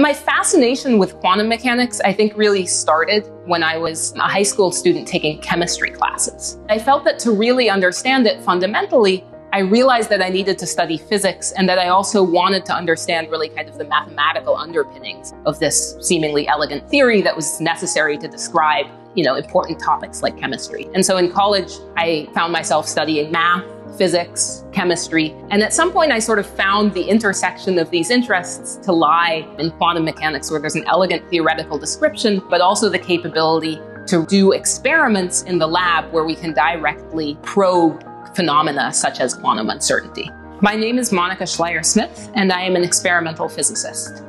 My fascination with quantum mechanics, I think, really started when I was a high school student taking chemistry classes. I felt that to really understand it fundamentally, I realized that I needed to study physics and that I also wanted to understand really kind of the mathematical underpinnings of this seemingly elegant theory that was necessary to describe, you know, important topics like chemistry. And so in college, I found myself studying math, physics, chemistry. And at some point, I sort of found the intersection of these interests to lie in quantum mechanics, where there's an elegant theoretical description, but also the capability to do experiments in the lab where we can directly probe phenomena such as quantum uncertainty. My name is Monika Schleier-Smith, and I am an experimental physicist.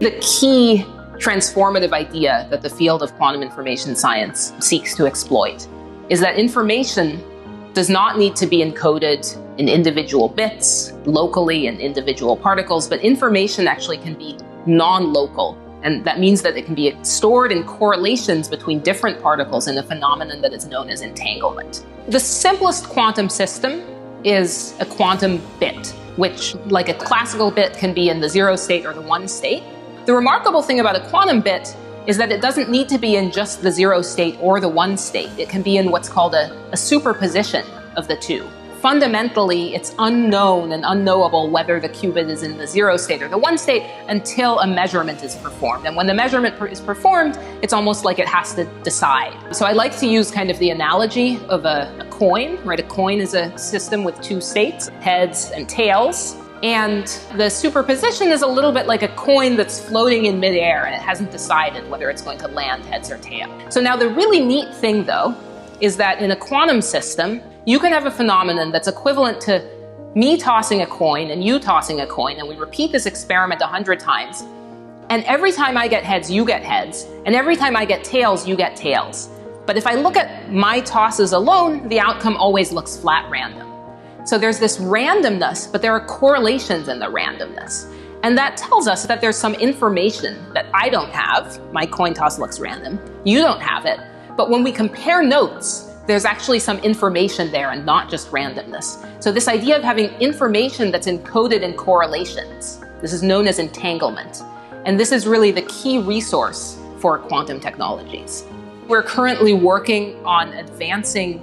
The key transformative idea that the field of quantum information science seeks to exploit is that information does not need to be encoded in individual bits, locally in individual particles, but information actually can be non-local. And that means that it can be stored in correlations between different particles in a phenomenon that is known as entanglement. The simplest quantum system is a quantum bit, which, like a classical bit, can be in the zero state or the one state. The remarkable thing about a quantum bit is that it doesn't need to be in just the zero state or the one state. It can be in what's called a, a superposition of the two. Fundamentally, it's unknown and unknowable whether the qubit is in the zero state or the one state until a measurement is performed. And when the measurement is performed, it's almost like it has to decide. So I like to use kind of the analogy of a, a coin, right? A coin is a system with two states, heads and tails. And the superposition is a little bit like a coin that's floating in midair and it hasn't decided whether it's going to land heads or tail. So now the really neat thing though is that in a quantum system, you can have a phenomenon that's equivalent to me tossing a coin and you tossing a coin and we repeat this experiment a hundred times. And every time I get heads, you get heads. And every time I get tails, you get tails. But if I look at my tosses alone, the outcome always looks flat random. So there's this randomness, but there are correlations in the randomness. And that tells us that there's some information that I don't have. My coin toss looks random. You don't have it. But when we compare notes, there's actually some information there and not just randomness. So this idea of having information that's encoded in correlations, this is known as entanglement. And this is really the key resource for quantum technologies. We're currently working on advancing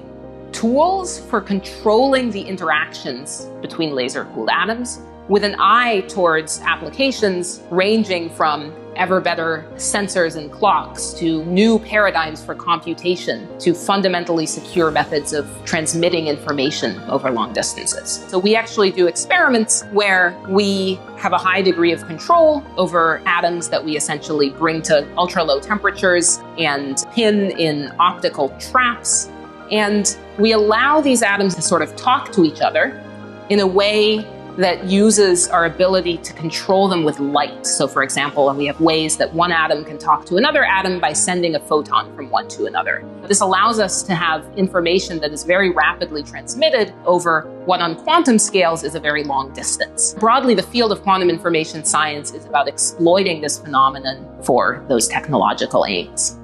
tools for controlling the interactions between laser-cooled atoms with an eye towards applications ranging from ever better sensors and clocks to new paradigms for computation to fundamentally secure methods of transmitting information over long distances. So we actually do experiments where we have a high degree of control over atoms that we essentially bring to ultra low temperatures and pin in optical traps and we allow these atoms to sort of talk to each other in a way that uses our ability to control them with light. So for example, we have ways that one atom can talk to another atom by sending a photon from one to another. This allows us to have information that is very rapidly transmitted over what on quantum scales is a very long distance. Broadly, the field of quantum information science is about exploiting this phenomenon for those technological aims.